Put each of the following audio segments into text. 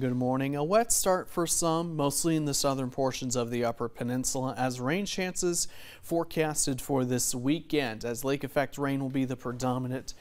Good morning. A wet start for some, mostly in the southern portions of the Upper Peninsula, as rain chances forecasted for this weekend, as lake effect rain will be the predominant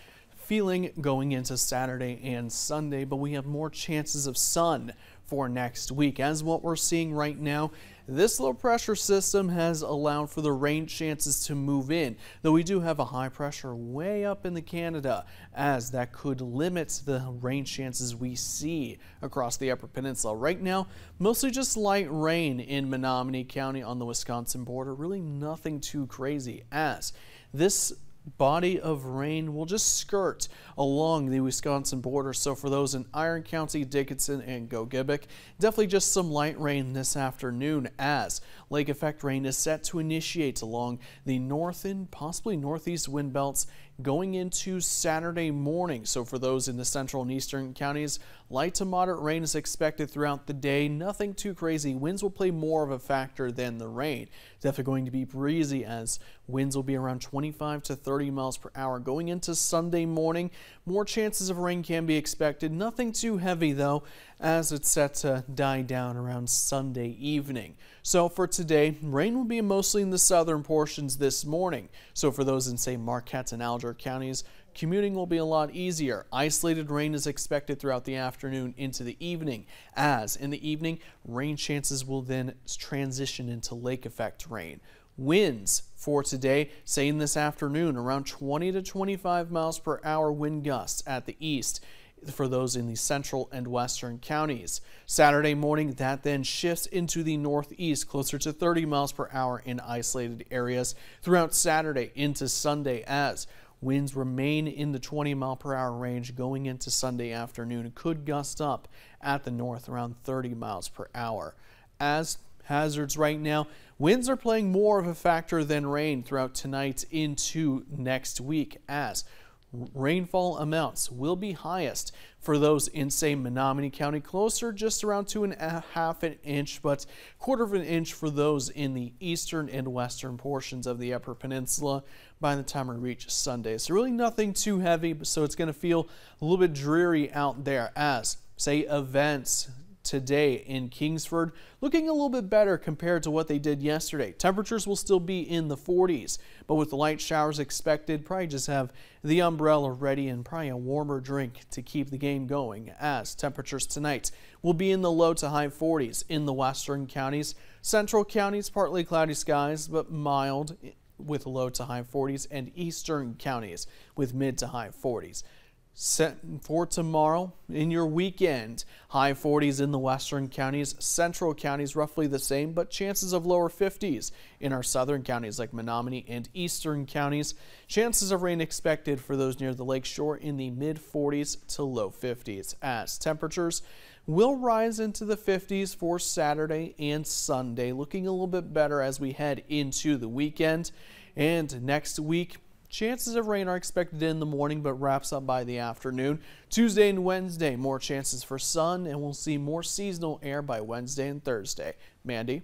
feeling going into Saturday and Sunday, but we have more chances of sun for next week. As what we're seeing right now, this low pressure system has allowed for the rain chances to move in, though we do have a high pressure way up in the Canada, as that could limit the rain chances we see across the Upper Peninsula. Right now, mostly just light rain in Menominee County on the Wisconsin border. Really nothing too crazy, as this body of rain will just skirt along the Wisconsin border. So for those in Iron County, Dickinson, and Gogebic, definitely just some light rain this afternoon as lake effect rain is set to initiate along the north and possibly northeast wind belts going into Saturday morning. So for those in the central and eastern counties, light to moderate rain is expected throughout the day. Nothing too crazy. Winds will play more of a factor than the rain. It's definitely going to be breezy as winds will be around 25 to 30 miles per hour. Going into Sunday morning, more chances of rain can be expected. Nothing too heavy though, as it's set to die down around Sunday evening. So for today, rain will be mostly in the southern portions this morning. So for those in say Marquette and Alger counties, commuting will be a lot easier. Isolated rain is expected throughout the afternoon into the evening, as in the evening, rain chances will then transition into lake effect rain. Winds for today, saying this afternoon, around 20 to 25 miles per hour wind gusts at the east for those in the central and western counties. Saturday morning, that then shifts into the northeast, closer to 30 miles per hour in isolated areas throughout Saturday into Sunday as winds remain in the 20 mile per hour range going into Sunday afternoon. Could gust up at the north around 30 miles per hour. As hazards right now, winds are playing more of a factor than rain throughout tonight into next week as rainfall amounts will be highest for those in say Menominee County closer just around two and a half an inch but quarter of an inch for those in the eastern and western portions of the upper peninsula by the time we reach Sunday. So really nothing too heavy so it's going to feel a little bit dreary out there as say events today in Kingsford, looking a little bit better compared to what they did yesterday. Temperatures will still be in the 40s, but with the light showers expected, probably just have the umbrella ready and probably a warmer drink to keep the game going as temperatures tonight will be in the low to high 40s in the western counties. Central counties, partly cloudy skies, but mild with low to high 40s and eastern counties with mid to high 40s set for tomorrow in your weekend. High 40s in the western counties, central counties roughly the same, but chances of lower 50s in our southern counties like Menominee and eastern counties. Chances of rain expected for those near the lake shore in the mid 40s to low 50s as temperatures will rise into the 50s for Saturday and Sunday, looking a little bit better as we head into the weekend. And next week, Chances of rain are expected in the morning, but wraps up by the afternoon. Tuesday and Wednesday, more chances for sun, and we'll see more seasonal air by Wednesday and Thursday. Mandy?